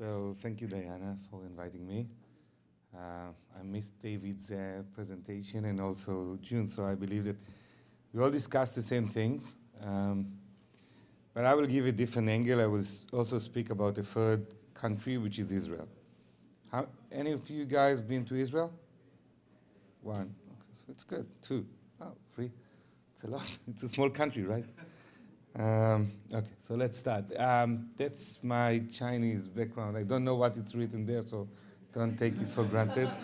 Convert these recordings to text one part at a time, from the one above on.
So thank you, Diana, for inviting me. Uh, I missed David's uh, presentation and also June, so I believe that we all discussed the same things. Um, but I will give a different angle. I will also speak about a third country, which is Israel. How, any of you guys been to Israel? One. Okay, so it's good. Two. Oh, three. It's a lot. It's a small country, right? Um, okay, so let's start. Um, that's my Chinese background. I don't know what it's written there, so don't take it for granted.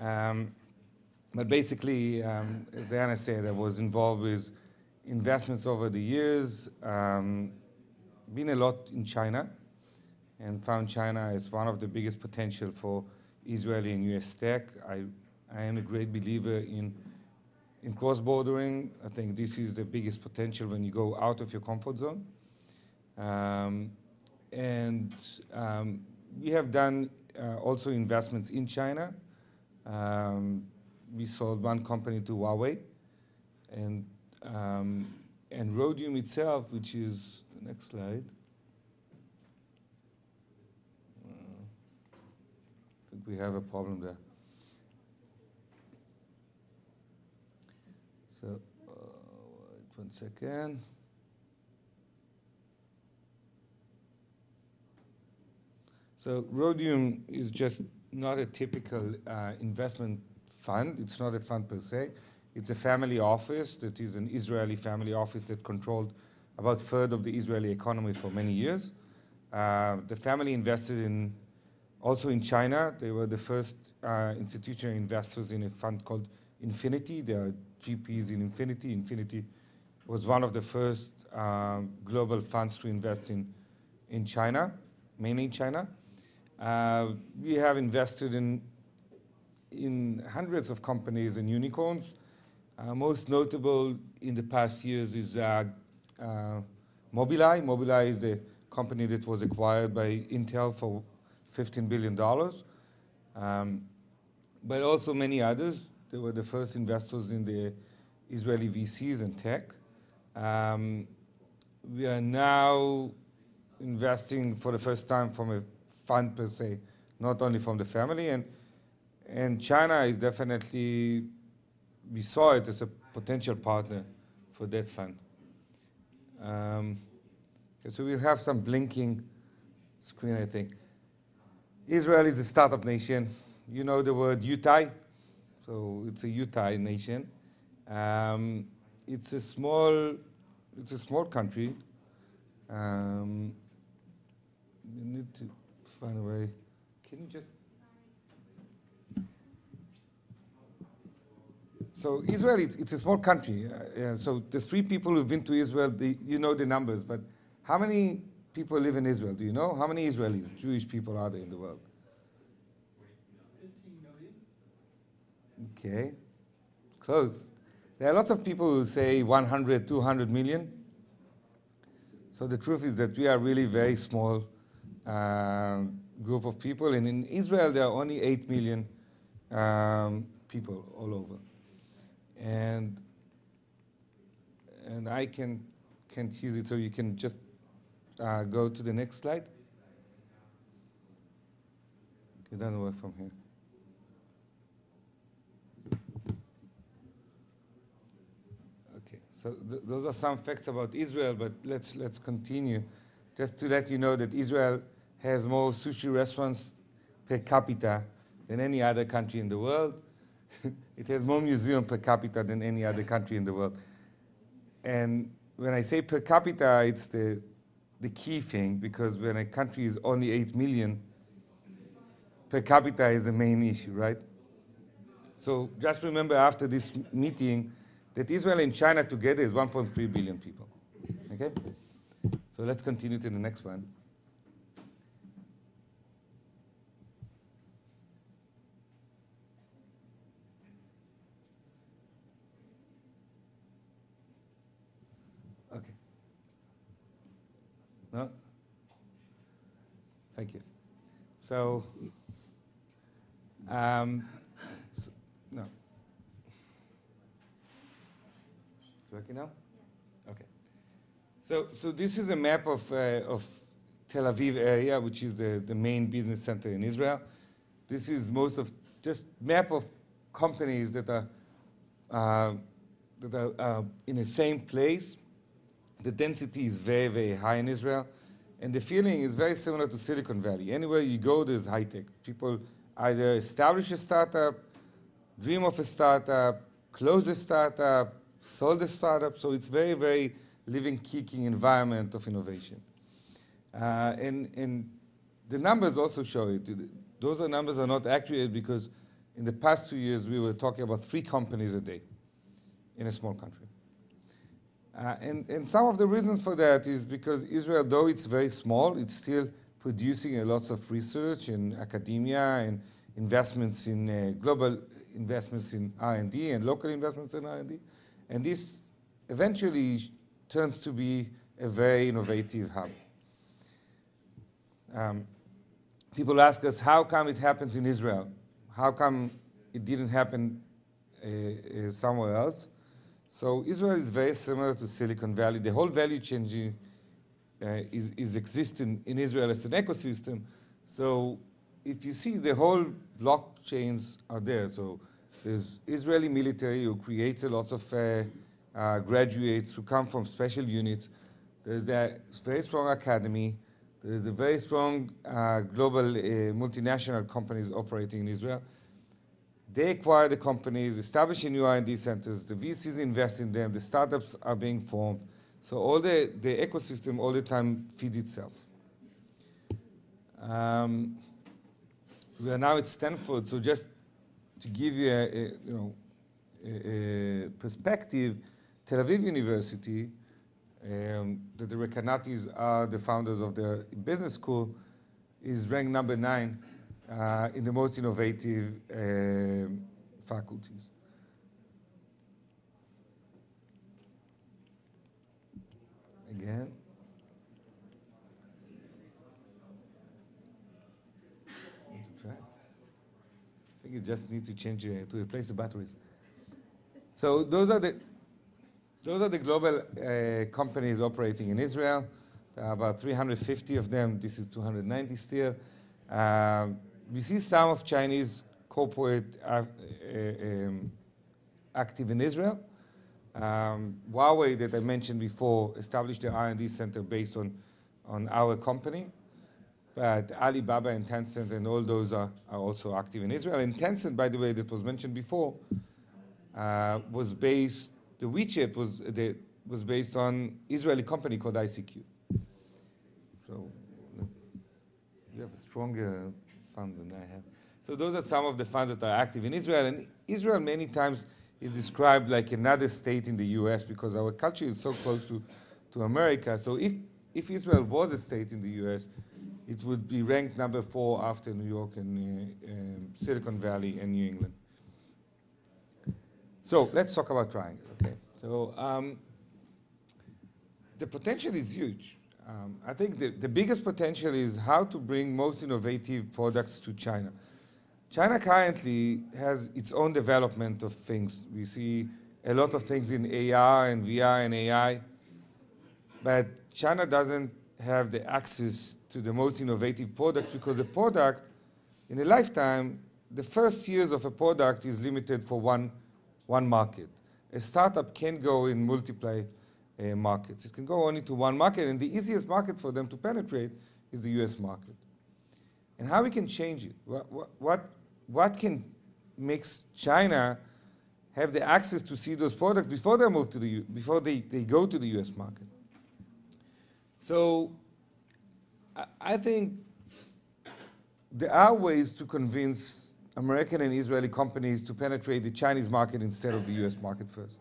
Um, but basically, um, as Diana said, I was involved with investments over the years, um, been a lot in China, and found China as one of the biggest potential for Israeli and US tech. I, I am a great believer in in cross-bordering, I think this is the biggest potential when you go out of your comfort zone. Um, and um, we have done uh, also investments in China. Um, we sold one company to Huawei. And, um, and Rhodium itself, which is the next slide. Uh, I think we have a problem there. So, uh, one second. So Rhodium is just not a typical uh, investment fund. It's not a fund per se. It's a family office that is an Israeli family office that controlled about a third of the Israeli economy for many years. Uh, the family invested in also in China. They were the first uh, institutional investors in a fund called Infinity. They are GPs in Infinity. Infinity was one of the first um, global funds to invest in, in China, mainly in China. Uh, we have invested in, in hundreds of companies and unicorns. Uh, most notable in the past years is uh, uh, Mobileye. Mobileye is the company that was acquired by Intel for $15 billion. Um, but also many others. They were the first investors in the Israeli VCs and tech. Um, we are now investing for the first time from a fund per se, not only from the family. And, and China is definitely, we saw it as a potential partner for that fund. Um, so we'll have some blinking screen, I think. Israel is a startup nation. You know the word UTAI, so it's a UTAI nation. Um, it's a small, it's a small country. Um, we need to find a way. Can you just? So Israel, it's, it's a small country. Uh, so the three people who've been to Israel, the, you know the numbers, but how many people live in Israel? Do you know? How many Israelis, Jewish people are there in the world? 15 million. Okay, close. There are lots of people who say 100, 200 million. So the truth is that we are really very small uh, group of people, and in Israel there are only 8 million um, people all over. And, and I can, can't use it, so you can just uh, go to the next slide. It doesn't work from here. So th those are some facts about Israel, but let's, let's continue. Just to let you know that Israel has more sushi restaurants per capita than any other country in the world. it has more museums per capita than any other country in the world. And when I say per capita, it's the, the key thing, because when a country is only 8 million, per capita is the main issue, right? So just remember after this meeting, that Israel and China together is 1.3 billion people. Okay? So let's continue to the next one. Okay. No? Thank you. So, um, working now? Okay. So, so this is a map of, uh, of Tel Aviv area, which is the, the main business center in Israel. This is most of just map of companies that are, uh, that are uh, in the same place. The density is very, very high in Israel. And the feeling is very similar to Silicon Valley. Anywhere you go, there's high tech. People either establish a startup, dream of a startup, close a startup, sold a startup. So it's very, very living, kicking environment of innovation. Uh, and, and the numbers also show it. Those are numbers are not accurate because in the past two years we were talking about three companies a day in a small country. Uh, and, and some of the reasons for that is because Israel, though it's very small, it's still producing a lots of research in academia and investments in uh, global investments in R&D and local investments in R&D. And this eventually turns to be a very innovative hub. Um, people ask us, how come it happens in Israel? How come it didn't happen uh, uh, somewhere else? So Israel is very similar to Silicon Valley. The whole value chain uh, is, is existing in Israel as an ecosystem. So if you see the whole blockchains are there. So there's Israeli military who creates a lot of uh, uh, graduates who come from special units. There's a very strong academy. There's a very strong uh, global uh, multinational companies operating in Israel. They acquire the companies, establish new R&D centers, the VCs invest in them, the startups are being formed. So all the, the ecosystem all the time feeds itself. Um, we are now at Stanford, so just to give you a, a you know, a, a perspective, Tel Aviv University, um, that the Recanatis are the founders of the business school, is ranked number nine uh, in the most innovative uh, faculties. Again. I think you just need to change uh, to replace the batteries. So those are the those are the global uh, companies operating in Israel. There are about 350 of them. This is 290 still. Um, we see some of Chinese corporate uh, um, active in Israel. Um, Huawei, that I mentioned before, established the R&D center based on, on our company. But Alibaba and Tencent and all those are, are also active in Israel. And Tencent, by the way, that was mentioned before, uh, was based the WeChat was, the, was based on Israeli company called ICQ. So you have a stronger fund than I have. So those are some of the funds that are active in Israel. And Israel many times is described like another state in the US because our culture is so close to, to America. So if, if Israel was a state in the US, it would be ranked number four after New York and uh, um, Silicon Valley and New England. So let's talk about Triangle, okay? So um, the potential is huge. Um, I think the, the biggest potential is how to bring most innovative products to China. China currently has its own development of things. We see a lot of things in AR and VR and AI, but China doesn't have the access to the most innovative products because the product, in a lifetime, the first years of a product is limited for one one market. A startup can go in multiple uh, markets. It can go only to one market, and the easiest market for them to penetrate is the US market. And how we can change it? What, what, what can makes China have the access to see those products before they move to the before they, they go to the US market? So I, think there are ways to convince American and Israeli companies to penetrate the Chinese market instead of the US market first.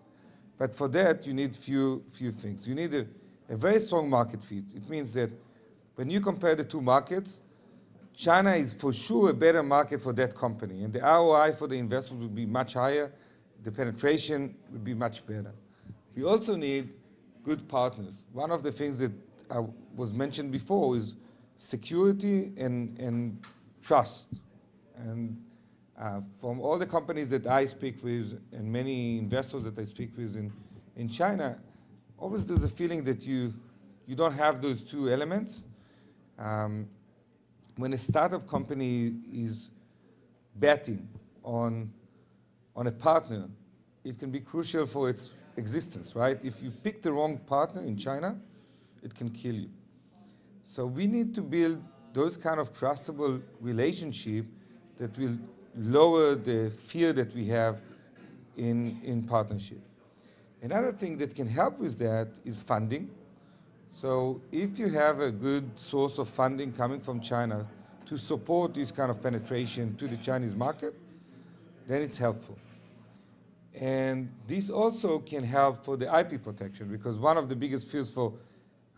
But for that, you need few, few things. You need a, a very strong market fit. It means that when you compare the two markets, China is for sure a better market for that company. And the ROI for the investors would be much higher. The penetration would be much better. We also need good partners. One of the things that I was mentioned before is security and, and trust. And uh, from all the companies that I speak with and many investors that I speak with in, in China, always there's a feeling that you, you don't have those two elements. um, when a startup company is betting on, on a partner, it can be crucial for its existence, right? If you pick the wrong partner in China, it can kill you. So we need to build those kind of trustable relationship that will lower the fear that we have in, in partnership. Another thing that can help with that is funding. So if you have a good source of funding coming from China to support this kind of penetration to the Chinese market, then it's helpful. And this also can help for the IP protection because one of the biggest fears for,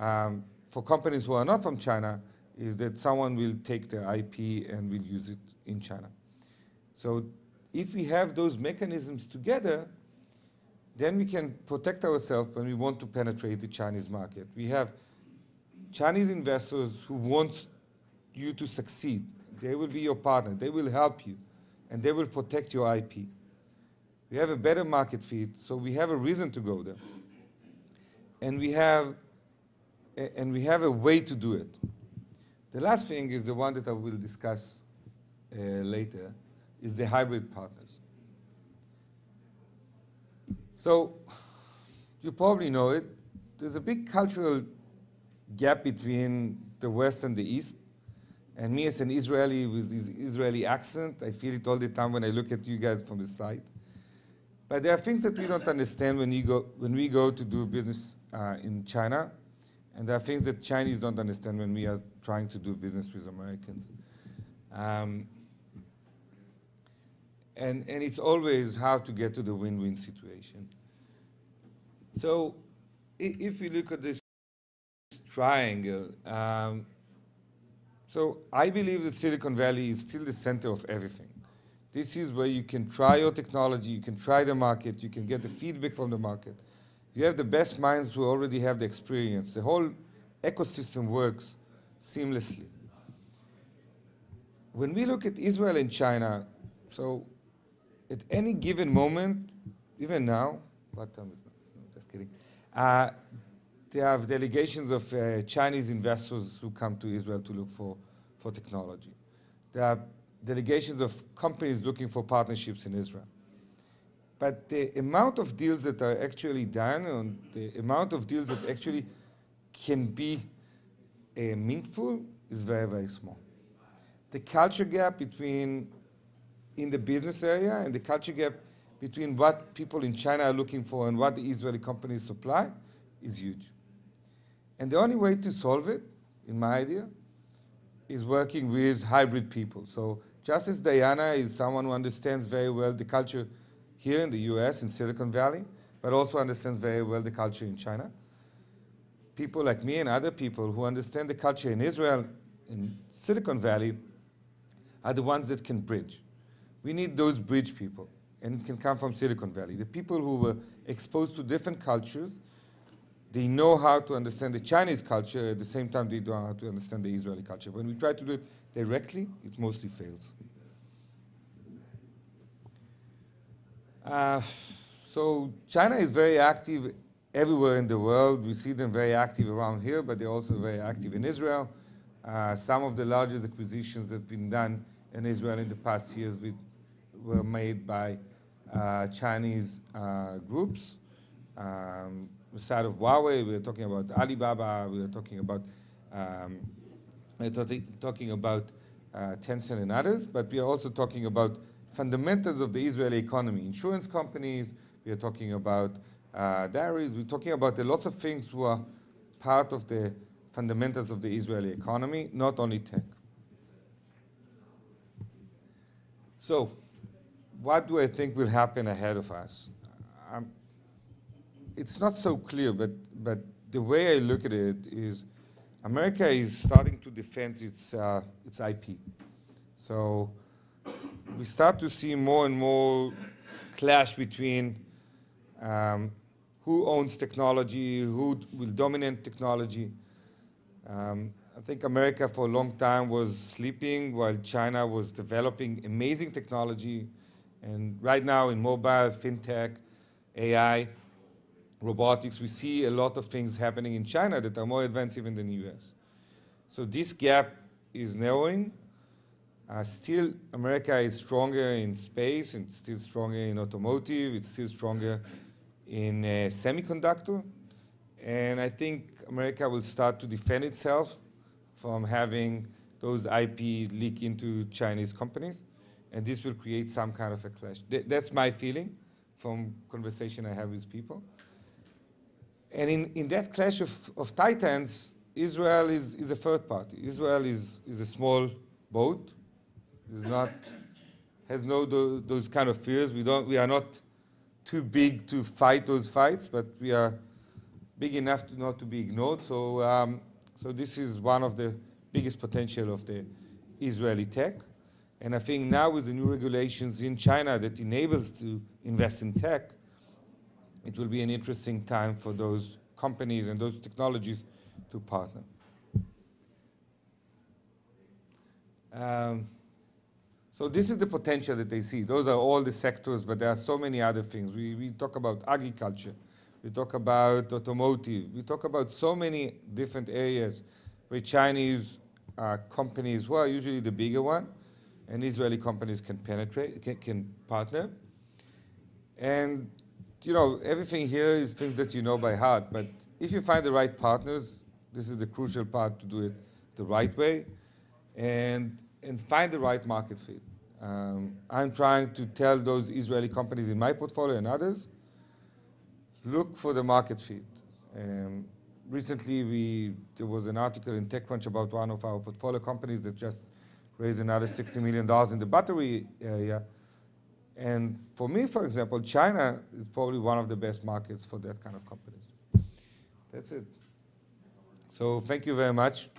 um, for companies who are not from China is that someone will take their IP and will use it in China. So if we have those mechanisms together, then we can protect ourselves when we want to penetrate the Chinese market. We have Chinese investors who want you to succeed. They will be your partner. They will help you, and they will protect your IP. We have a better market fit, so we have a reason to go there. And we have, and we have a way to do it. The last thing is the one that I will discuss uh, later, is the hybrid partners. So you probably know it. There's a big cultural gap between the West and the East. And me as an Israeli with this Israeli accent, I feel it all the time when I look at you guys from the side. But there are things that we don't understand when, you go, when we go to do business uh, in China. And there are things that Chinese don't understand when we are trying to do business with Americans. Um, and, and it's always how to get to the win-win situation. So if we look at this triangle, um, so I believe that Silicon Valley is still the center of everything. This is where you can try your technology, you can try the market, you can get the feedback from the market. You have the best minds who already have the experience. The whole ecosystem works seamlessly. When we look at Israel and China, so at any given moment, even now, what time? Just kidding. Uh, they have delegations of uh, Chinese investors who come to Israel to look for, for technology. There are delegations of companies looking for partnerships in Israel. But the amount of deals that are actually done and the amount of deals that actually can be uh, meaningful is very, very small. The culture gap between in the business area and the culture gap between what people in China are looking for and what the Israeli companies supply is huge. And the only way to solve it, in my idea, is working with hybrid people. So just as Diana is someone who understands very well the culture here in the US, in Silicon Valley, but also understands very well the culture in China, people like me and other people who understand the culture in Israel, in Silicon Valley, are the ones that can bridge. We need those bridge people, and it can come from Silicon Valley. The people who were exposed to different cultures, they know how to understand the Chinese culture, at the same time they know how to understand the Israeli culture. When we try to do it directly, it mostly fails. Uh, so China is very active everywhere in the world. We see them very active around here, but they're also very active in Israel. Uh, some of the largest acquisitions that have been done in Israel in the past years with were made by uh, Chinese uh, groups. Um, side of Huawei, we are talking about Alibaba, we are talking about um, we're talking about uh, Tencent and others, but we are also talking about fundamentals of the Israeli economy, insurance companies, we are talking about uh, dairies, we're talking about lots of things who are part of the fundamentals of the Israeli economy, not only tech. So, what do I think will happen ahead of us? Um, it's not so clear, but, but the way I look at it is America is starting to defend its, uh, its IP. So we start to see more and more clash between um, who owns technology, who will dominate technology. Um, I think America for a long time was sleeping while China was developing amazing technology, and right now in mobile, fintech, AI, robotics, we see a lot of things happening in China that are more advanced even than the US. So this gap is narrowing. Uh, still, America is stronger in space, and still stronger in automotive, it's still stronger in uh, semiconductor. And I think America will start to defend itself from having those IP leak into Chinese companies. And this will create some kind of a clash. Th that's my feeling from conversation I have with people. And in, in that clash of, of titans, Israel is, is a third party. Israel is, is a small boat, is not, has no those, those kind of fears. We, don't, we are not too big to fight those fights, but we are big enough to not to be ignored. So, um, so this is one of the biggest potential of the Israeli tech. And I think now with the new regulations in China that enables to invest in tech, it will be an interesting time for those companies and those technologies to partner. Um, so this is the potential that they see. Those are all the sectors, but there are so many other things. We, we talk about agriculture. We talk about automotive. We talk about so many different areas where Chinese uh, companies, well, usually the bigger one, and Israeli companies can penetrate, can, can partner. And, you know, everything here is things that you know by heart, but if you find the right partners, this is the crucial part to do it the right way. And and find the right market fit. Um, I'm trying to tell those Israeli companies in my portfolio and others, look for the market fit. Um, recently, we, there was an article in TechCrunch about one of our portfolio companies that just raised another $60 million in the battery area. And for me, for example, China is probably one of the best markets for that kind of companies. That's it. So thank you very much.